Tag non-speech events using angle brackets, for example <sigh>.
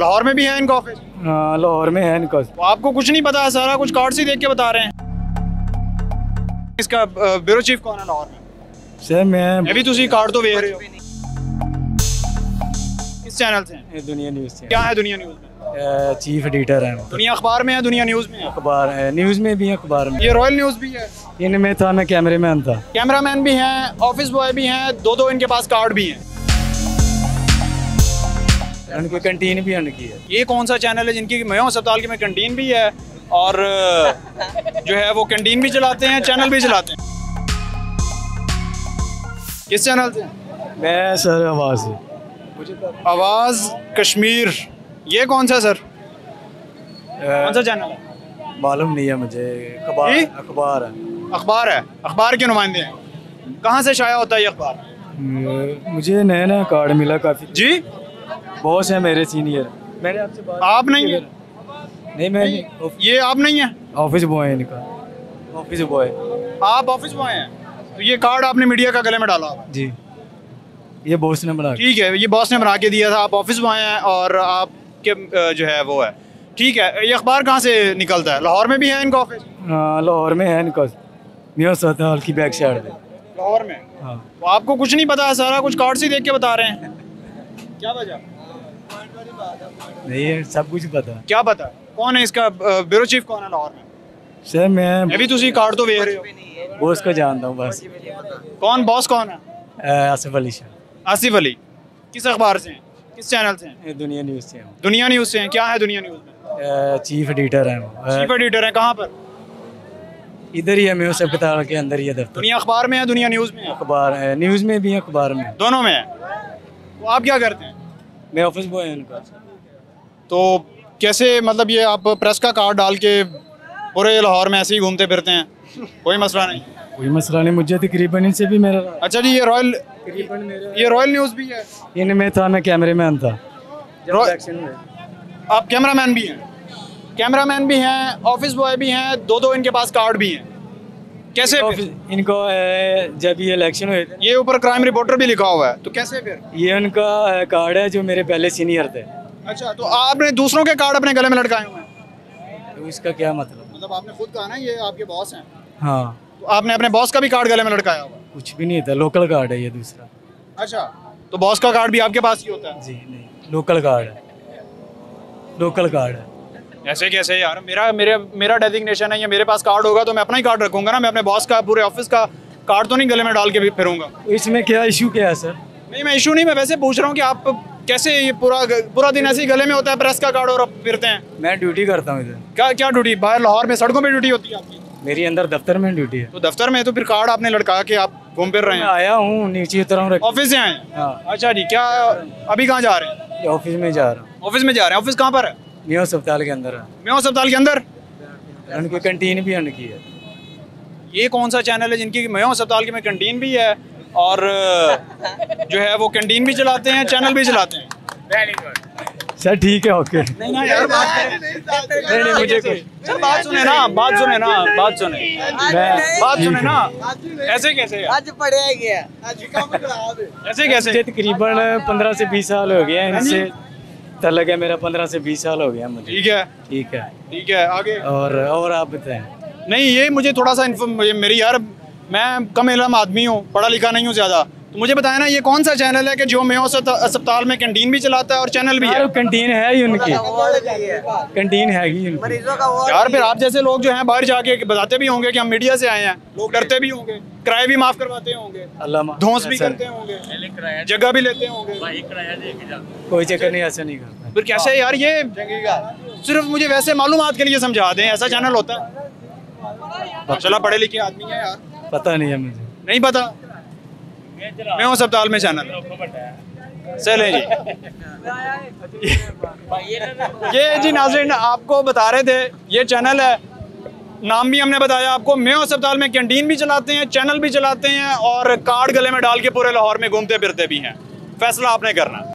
लाहौर में भी है इनका ऑफ़िस हाँ लाहौर में है इनका तो आपको कुछ नहीं पता सारा कुछ कार्ड से देख के बता रहे हैं। इसका ब्यूरो चीफ कौन है लाहौर में? सर मैं अभी तुसी कार्ड तो देख रहे हो। किस चैनल से हैं? दुनिया न्यूज़ से। क्या है दुनिया न्यूज़ में? चीफ एडिटर है दुनिया अखबार में है दुनिया न्यूज़ में अखबार है न्यूज़ में भी है अखबार में। ये रॉयल न्यूज़ भी है। इनमें था मैं कैमरे मैन था। कैमरा मैन भी है ऑफ़िस बॉय भी है दो दो इनके पास कार्ड भी हैं। उनकी कंटीन भी उनकी है। ये कौन सा चैनल है जिनकी मयो अस्पताल की में कंटीन भी है और <laughs> जो है वो कंटीन भी चलाते हैं चैनल भी चलाते हैं। किस चैनल से? मैं सर आवाज़ आवाज़ कश्मीर। ये कौन सा सर? कौन सा चैनल है? मालूम नहीं है मुझे। अखबार अखबार है। अखबार है। अखबार के नुमाइंदे हैं? कहाँ से शाया होता है ये अखबार? मुझे नया नया कार्ड मिला काफ़ी। जी? बॉस है मेरे सीनियर। मैंने आपसे बात आप नहीं है? नहीं मैं नहीं ये आप नहीं है? ऑफ़िस बॉय है इनका। Office boy. आप ऑफ़िस बॉय हैं? तो ये कार्ड आपने मीडिया का गले में डाला। जी। ये बॉस ने बना ठीक है ये बॉस ने बना के दिया था। आप ऑफ़िस बॉय हैं और आपके जो है वो है। ठीक है ये अखबार कहाँ से निकलता है? लाहौर में भी है इनका ऑफ़िस? हाँ लाहौर में है इनका। मियाँ अस्पताल की बैक साइड पे। लाहौर में? हाँ। तो आपको कुछ नहीं पता है सारा कुछ कार्ड से देख के बता रहे हैं। क्या वजह? नहीं है सब कुछ पता। क्या पता? कौन है इसका ब्यूरो चीफ कौन है लाहौर में? सर मैं मैं भी तुसी कार्ड तो देख रहे हो। बॉस को जानता हूँ बस। कौन बॉस कौन है? आसिफ अली शाह। आसिफ अली। किस अखबार से हैं? किस चैनल से हैं? दुनिया न्यूज़ से हूँ। दुनिया न्यूज़ से हैं? क्या है दुनिया न्यूज़ में? चीफ एडिटर हैं चीफ एडिटर हैं कहाँ पर? इधर ही है मियाँ अस्पताल के अंदर ही है दफ्तर। दुनिया अखबार में है दुनिया न्यूज़ में अखबार है न्यूज़ में भी है अखबार में। दोनों में है? तो आप क्या करते हैं? मैं ऑफ़िस बॉय हूँ उनका तो कैसे मतलब ये आप प्रेस का कार्ड डाल के पूरे लाहौर में ऐसे ही घूमते फिरते हैं? कोई मसला नहीं। कोई मसला नहीं मुझे तकरीबन इनसे भी मेरा अच्छा जी ये रॉयल ये रॉयल न्यूज़ भी है। इनमें था मैं कैमरे मैन था आप कैमरामैन भी हैं। कैमरामैन भी हैं ऑफ़िस बॉय भी हैं दो दो इनके पास कार्ड भी हैं। कैसे इनको जब ये इलेक्शन हुए ये ऊपर क्राइम रिपोर्टर भी लिखा हुआ है तो कैसे फिर? ये उनका कार्ड है जो मेरे पहले सीनियर थे। अच्छा तो आपने दूसरों के कार्ड अपने गले में लटकाए हुए हैं? तो इसका क्या मतलब? मतलब आपने खुद कहा ना ये आपके बॉस हैं। हाँ। तो आपने अपने बॉस का भी कार्ड गले में लटकाया हुआ? कुछ भी नहीं था लोकल कार्ड है ये दूसरा। अच्छा तो बॉस का कार्ड भी आपके पास ही होता है? जी नहीं लोकल कार्ड है। लोकल कार्ड है। ऐसे कैसे यार? मेरा मेरे मेरा डेजिग्नेशन है ये मेरे पास कार्ड होगा तो मैं अपना ही कार्ड रखूँगा ना। मैं अपने बॉस का पूरे ऑफ़िस का कार्ड तो नहीं गले में डाल के भी फिरूँगा। इसमें क्या इशू क्या है सर नहीं मैं इशू नहीं मैं वैसे पूछ रहा हूँ कि आप कैसे ये पूरा पूरा दिन ऐसे ही गले में होता है प्रेस का कार्ड और आप फिरते हैं? मैं ड्यूटी करता हूँ इधर। क्या क्या ड्यूटी बाहर लाहौर में सड़कों पे ड्यूटी होती है आपकी? मेरी अंदर दफ्तर में ड्यूटी है। तो दफ्तर में तो फिर कार्ड आपने लड़का के आप घूम फिर रहे हैं? आया हूँ नीचे उतरा ऑफ़िस से आए हाँ? अच्छा जी क्या अभी कहाँ जा रहे हैं? ऑफ़िस में जा रहा हूँ। ऑफ़िस में जा रहे हैं? ऑफ़िस कहाँ पर है? मैं अस्पताल के अंदर है। अस्पताल के अंदर? उनकी कैंटीन भी उनकी है। ये कौन सा चैनल है जिनकी मैं अस्पताल की में कंटीन भी है और जो है वो कैंटीन भी चलाते हैं चैनल भी चलाते हैं। सर ठीक है ओके। नहीं ना यार बात नहीं नहीं मुझे सर बात सुने ना बात सुने ना बात सुने। बात सुने ना। ऐसे कैसे आज पढ़ा गया ऐसे कैसे? तकरीबन पंद्रह से बीस साल हो गया इनसे। तलक लगे मेरा पंद्रह से बीस साल हो गया मुझे। ठीक है। ठीक है। ठीक है आगे। और और आप बताएँ। नहीं ये मुझे थोड़ा सा मेरी यार मैं कम इलम आदमी हूँ पढ़ा लिखा नहीं हूँ ज़्यादा। तो मुझे बताया ना ये कौन सा चैनल है कि जो मेयो अस्पता- अस्पताल में कैंटीन भी चलाता है और चैनल भी है यार कंटीन है ही उनकी। भी है। ही यार फिर आप जैसे लोग जो हैं बाहर जाके बताते भी होंगे कि हम मीडिया से आए हैं। लोग डरते भी होंगे किराए भी माफ़ करवाते होंगे अल्लाह मा- भी करते होंगे जगह भी लेते होंगे। कोई चक्कर नहीं ऐसा नहीं करता। फिर कैसे यार ये? सिर्फ़ मुझे वैसे मालूम के लिए समझा दें ऐसा चैनल होता है। चला पढ़े लिखे आदमी है यार। पता नहीं है मुझे। नहीं पता। मैं हूँ अस्पताल में चैनल चले जी। ये जी नाजरीन, आपको बता रहे थे, ये चैनल है। नाम भी हमने बताया आपको। मेयो अस्पताल में कैंटीन भी चलाते हैं, चैनल भी चलाते हैं और कार्ड गले में डाल के पूरे लाहौर में घूमते फिरते भी हैं। फैसला आपने करना।